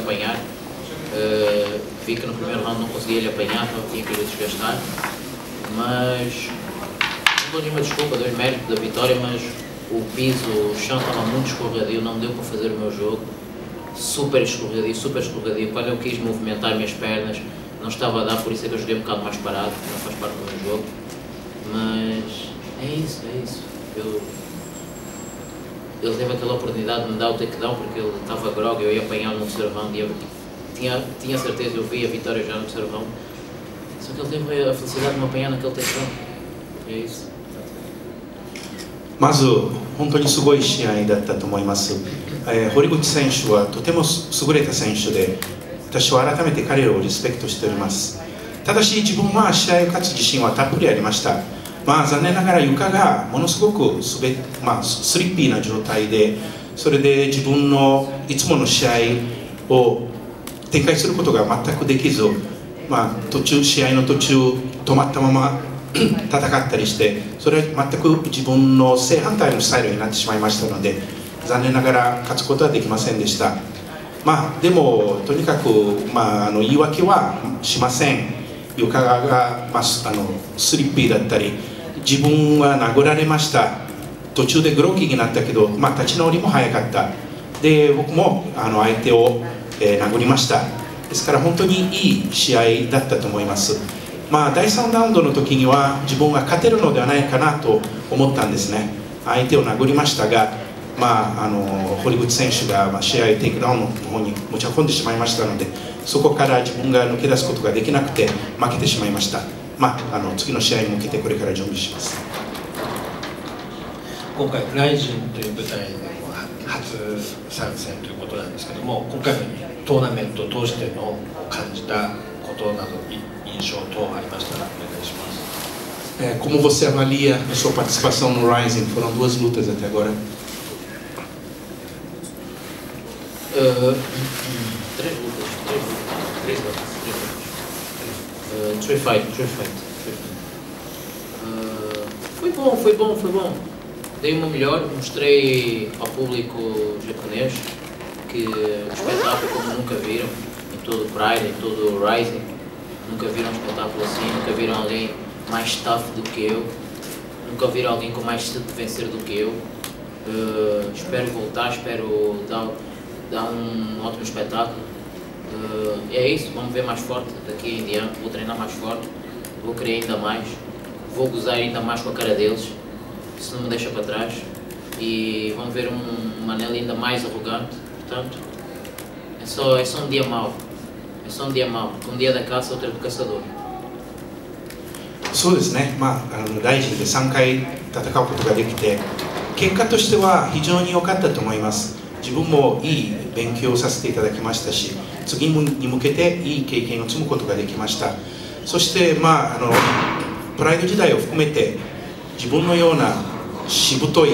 apanhar. Uh, vi que no primeiro round não conseguia lhe apanhar, então tinha que lhe desgastar. Mas não dou nenhuma desculpa, dou mérito da vitória, mas o piso, o chão estava muito escorregadio, não deu para fazer o meu jogo. Super escorregadio, super escorregadio. Quando eu quis movimentar minhas pernas, não estava a dar, por isso é que eu joguei um bocado mais parado, não faz parte do meu jogo. Mas é isso, é isso. Eu, ele teve aquela oportunidade de me dar o takedown porque ele estava grog, eu ia apanhar no terceiro round e eu tinha, tinha certeza, eu vi a vitória já no terceiro round. Só que ele teve a felicidade de me apanhar naquele takedown. É isso. まず本当にすごい試合だったと思います、えー、堀口選手はとても優れた選手で私は改めて彼らをリスペクトしておりますただし自分は試合を勝つ自信はたっぷりありました まあ残念ながら床がものすごくすべ、まあ、スリッピーな状態でそれで自分のいつもの試合を展開することが全くできず、まあ、途中試合の途中止まったまま 戦ったりしてそれは全く自分の正反対のスタイルになってしまいましたので残念ながら勝つことはできませんでした。まあでもとにかく、まあ、あの言い訳はしません。床が、まあ、あのスリッピーだったり自分は殴られました。途中でグロッキーになったけど、まあ、立ち直りも早かった。で僕もあの相手を、えー、殴りました。ですから本当にいい試合だったと思います。まあ、第3ラウンドの時には自分は勝てるのではないかなと思ったんですね。相手を殴りましたが、まあ、あの堀口選手が、ま、試合テイクダウンの方に持ち運んでしまいましたのでそこから自分が抜け出すことができなくて負けてしまいました、まあ、あの次の試合に向けてこれから準備します今回ライジンという舞台で初参戦ということなんですけども今回のトーナメントを通しての感じたことなど印象等ありましたらお願いします。É, como você avalia a sua participação no Rising? Foram duas lutas até agora. Uh, três lutas, três lutas, três lutas, três lutas. Uh, three fight, three fight, three fight. Uh, foi bom, foi bom, foi bom. Dei uma melhor, mostrei ao público japonês que o espetáculo como nunca viram, em todo o Pride, em todo o Rising, nunca viram um espetáculo assim, nunca viram alguém mais tough do que eu, nunca viram alguém com mais sede de vencer do que eu. Uh, espero voltar, espero dar, dar um ótimo espetáculo. Uh, é isso, vamos ver mais forte daqui em diante, vou treinar mais forte, vou querer ainda mais, vou gozar ainda mais com a cara deles, se não me deixa para trás. E vamos ver um, um Manel ainda mais arrogante, portanto, é só, é só um dia mau. É só um dia mau. Um dia da caça, outro do caçador. そうですね、まあ、あの大臣で3回戦うことができて結果としては非常に良かったと思います 自分もいい勉強をさせていただきましたし次に向けていい経験を積むことができました。そして、まあ、あのプライド時代を含めて自分のようなしぶとい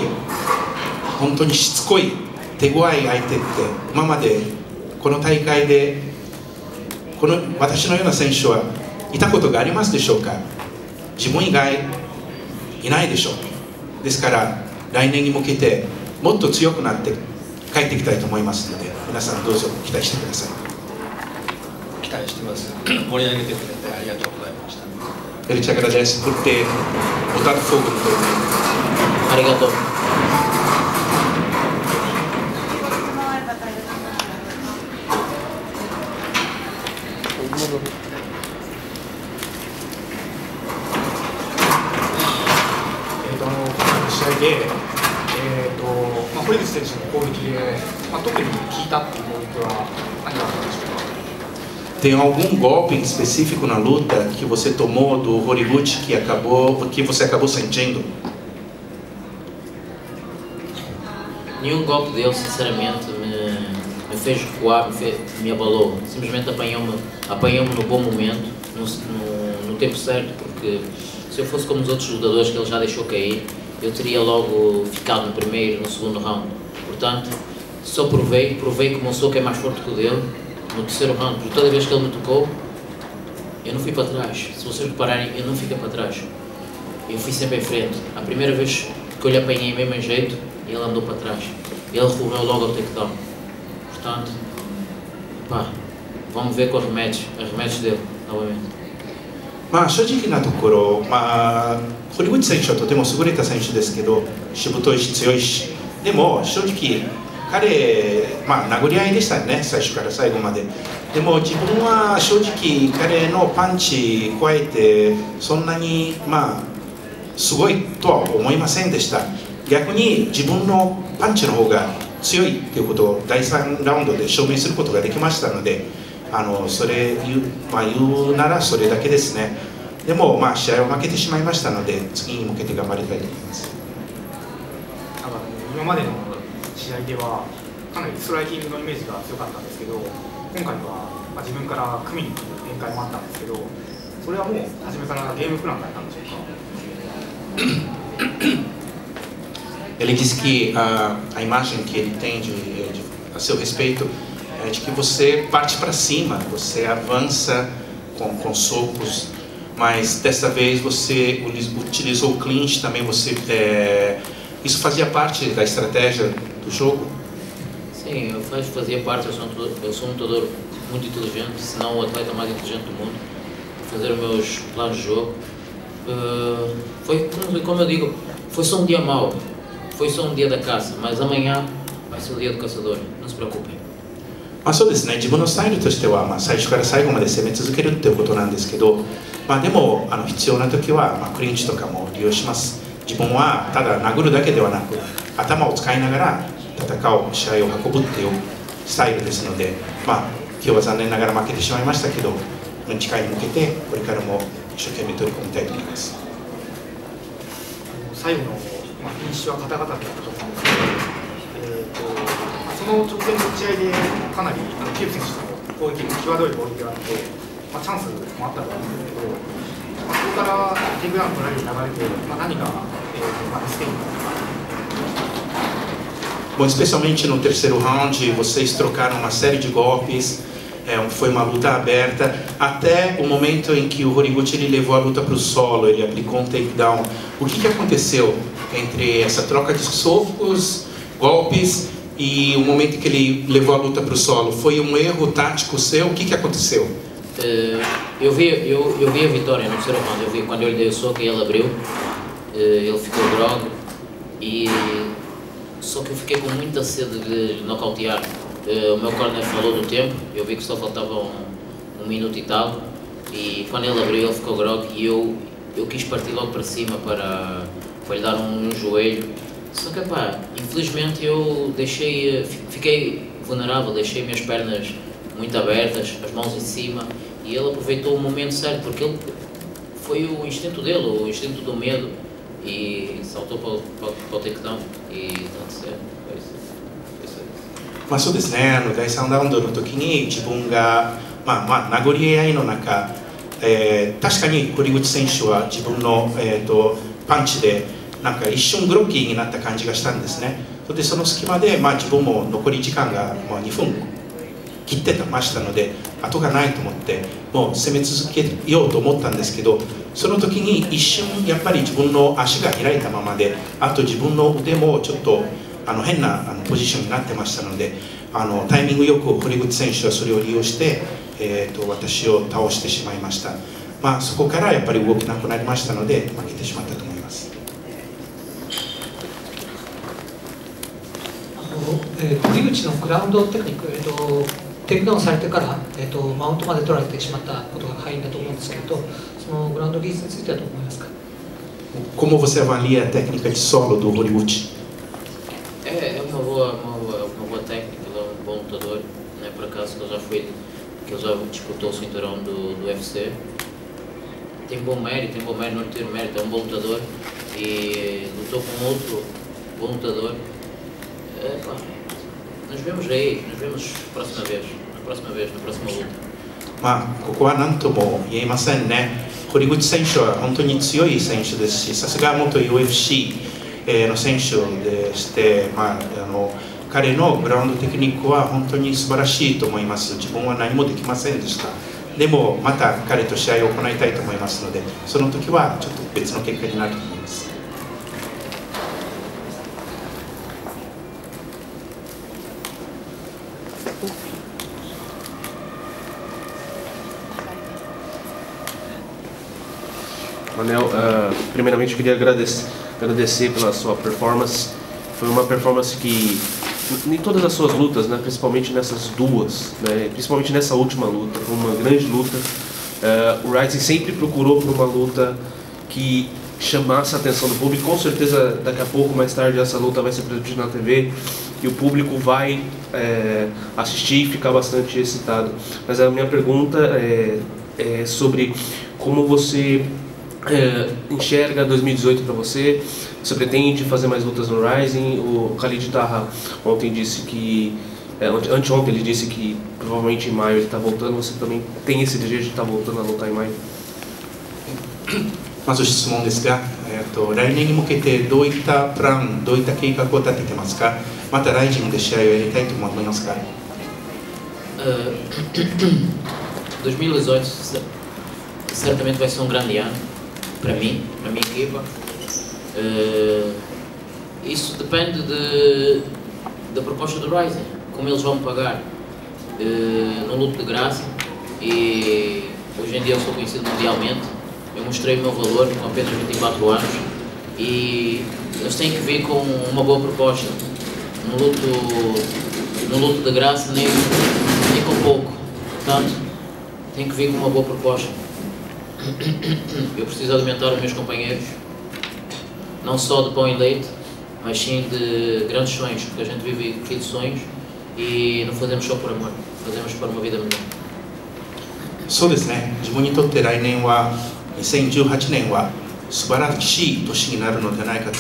本当にしつこい手強い相手って今までこの大会でこの私のような選手はいたことがありますでしょうか。自分以外いないでしょう。ですから来年に向けてもっと強くなって帰ってきたいと思いますので皆さんどうぞ期待してください期待してます 盛り上げてくれてありがとうございました Ele te agradece por ter botado fogo no torneio. Arigatou. 堀口選手の攻撃で、まあ、特に効いたっていうポイントは何があったんでしょうか Tem algum golpe específico na luta que você tomou do Horiguchi que acabou, que você acabou sentindo? Nenhum golpe dele, sinceramente, me, me fez recuar, me, fez, me abalou. Simplesmente apanhou-me apanhou no bom momento, no, no, no tempo certo, porque se eu fosse como os outros lutadores que ele já deixou cair, eu teria logo ficado no primeiro, no segundo round. Portanto, só provei, provei que o soco é mais forte que o dele no terceiro round, porque toda vez que ele me tocou, eu não fui para trás. Se vocês repararem, eu não fiquei para trás. Eu fui sempre em frente. A primeira vez que eu lhe apanhei mesmo em jeito, ele andou para trás. Ele recorreu logo ao takedown. Portanto, pá, vamos ver com os remédios, os remédios dele, novamente. まあ、正直なところ、まあ、堀口選手はとても優れた選手ですけどしぶといし強いし。でも正直彼、まあ、殴り合いでしたね最初から最後まで。でも自分は正直彼のパンチ加えてそんなにまあすごいとは思いませんでした。逆に自分のパンチの方が強いということを第3ラウンドで証明することができましたのであのそれ言う,、まあ、言うならそれだけですね。でも、まあ、試合を負けてしまいましたので次に向けて頑張りたいと思います。なんか今までの試合ではかなりストライキングのイメージが強かったんですけど今回は、まあ、自分から組みに行く展開もあったんですけどそれはもう初めからゲームプランだったんでしょうか？Ele disse que a, a imagem que ele tem de, de, a seu respeito é de que você parte para cima, você avança com, com socos, mas dessa vez você utilizou o clinch também, você é, isso fazia parte da estratégia do jogo? Sim, eu faz, fazia parte, eu sou, um, eu sou um lutador muito inteligente, se não o atleta mais inteligente do mundo, fazer os meus planos de jogo. Uh, foi, como eu digo, foi só um dia mau, foi só um dia da caça, mas amanhã vai ser o dia do caçador, não se preocupem. まあ、そうですね。自分のスタイルとしては、まあ、最初から最後まで攻め続けるっていうことなんですけど、まあ、でもあの必要な時は、まあ、クリンチとかも利用します。自分はただ殴るだけではなく頭を使いながら戦う試合を運ぶっていうスタイルですので、まあ、今日は残念ながら負けてしまいましたけど次回に向けてこれからも一生懸命取り組みたいと思います。最後の、まあ、フィニッシュは方々だったと思うんですけど、えーと、の直前の試合でかなりあのキープ選手の攻撃際どい攻撃があって、まあ、チャンスもあったと思うんですけど、まあ、そこからテイクダウン取られる流れで、まあ、何が、えーまあ、ミステイクなのか Bom, especialmente no terceiro round, vocês trocaram uma série de golpes, é, foi uma luta aberta, até o momento em que o Horiguchi ele levou a luta para o solo, ele aplicou um takedown. O que, que aconteceu entre essa troca de socos, golpes e o momento que ele levou a luta para o solo? Foi um erro tático seu? O que, que aconteceu? Uh, eu, vi, eu, eu vi a vitória no terceiro round, eu vi quando eu lhe dei o soco e ele abriu, uh, ele ficou droga e só que eu fiquei com muita sede de nocautear. Uh, o meu corner falou do tempo, eu vi que só faltava um, um minuto e tal, e quando ele abriu ele ficou grog e eu, eu quis partir logo para cima para, para lhe dar um, um joelho. Só que pá, infelizmente eu deixei, fiquei vulnerável, deixei minhas pernas muito abertas, as mãos em cima, e ele aproveitou o momento certo, porque ele foi o instinto dele, o instinto do medo, e saltou para, para, para o takedown e tá certo. Foi isso. Foi isso. まあそうですね、あの第3ラウンドの時に自分が、まあ、まあ殴り合いの中、えー、確かに堀口選手は自分の、えーと、パンチで なんか一瞬グロッキーになった感じがしたんですね。でその隙間で、まあ、自分も残り時間が、まあ、2分切ってましたので後がないと思ってもう攻め続けようと思ったんですけどその時に一瞬やっぱり自分の足が開いたままであと自分の腕もちょっとあの変なあのポジションになってましたのであのタイミングよく堀口選手はそれを利用して、えーと、私を倒してしまいました、まあ、そこからやっぱり動けなくなりましたので負けてしまったとえー、堀口のグラウンドテクニック、えーとテイクダウンされてから、えーと、マウントまで取られてしまったことが敗因だと思うんですけど、そのグラウンド技術についてはどう思いますか Como você avalia a técnica de solo do Horiguchi? É, é uma boa, uma boa, uma boa técnica, ele é um bom lutador, não é por acaso que ele já foi, que ele já disputou o cinturão do, do UFC. Tem bom mérito, tem bom mérito, não ter mérito, é um bom lutador e lutou com outro bom lutador. É, pá, nos vemos aí, nos vemos próxima vez, na próxima vez, na próxima luta. まあ、ここは何とも言えませんね。堀口選手は本当に強い選手ですし、さすが元 UFC の選手でして、まあ、あの彼のグラウンドテクニックは本当に素晴らしいと思います。自分は何もできませんでした。でも、また彼と試合を行いたいと思いますので、その時はちょっと別の結果になると思います。Manel, uh, primeiramente eu queria agradecer, agradecer pela sua performance. Foi uma performance que, em todas as suas lutas, né, principalmente nessas duas, né, principalmente nessa última luta, uma grande luta. Uh, o Rising sempre procurou por uma luta que chamasse a atenção do público. Com certeza, daqui a pouco, mais tarde, essa luta vai ser transmitida na TV e o público vai é, assistir e ficar bastante excitado. Mas a minha pergunta é, é sobre como você é, enxerga 2018 para você. Você pretende fazer mais lutas no Rising? O Khalid Taha ontem disse que é, anteontem ele disse que provavelmente em maio ele está voltando. Você também tem esse desejo de estar tá voltando a lutar em maio? まず質問ですが、えーと、来年に向けてどういったプラン、どういった計画を立ててますか、またライジングで試合をやりたいと思いますか。Uh, 2018 certamente vai ser um grande ano para mim, para a minha equipa. Uh, isso depende de, da proposta do Rising, como eles vão pagar uh, no luto de graça e hoje em dia eu sou conhecido mundialmente eu mostrei o meu valor com apenas 24 anos e eles têm que vir com uma boa proposta. No luto, no luto de graça, nem, nem com pouco. Portanto, tem que vir com uma boa proposta. Eu preciso alimentar os meus companheiros, não só de pão e leite, mas sim de grandes sonhos, porque a gente vive aqui de sonhos e não fazemos só por amor, fazemos para uma vida melhor. そうですね自分にとって来年は2018年は素晴らしい年になるのではないかと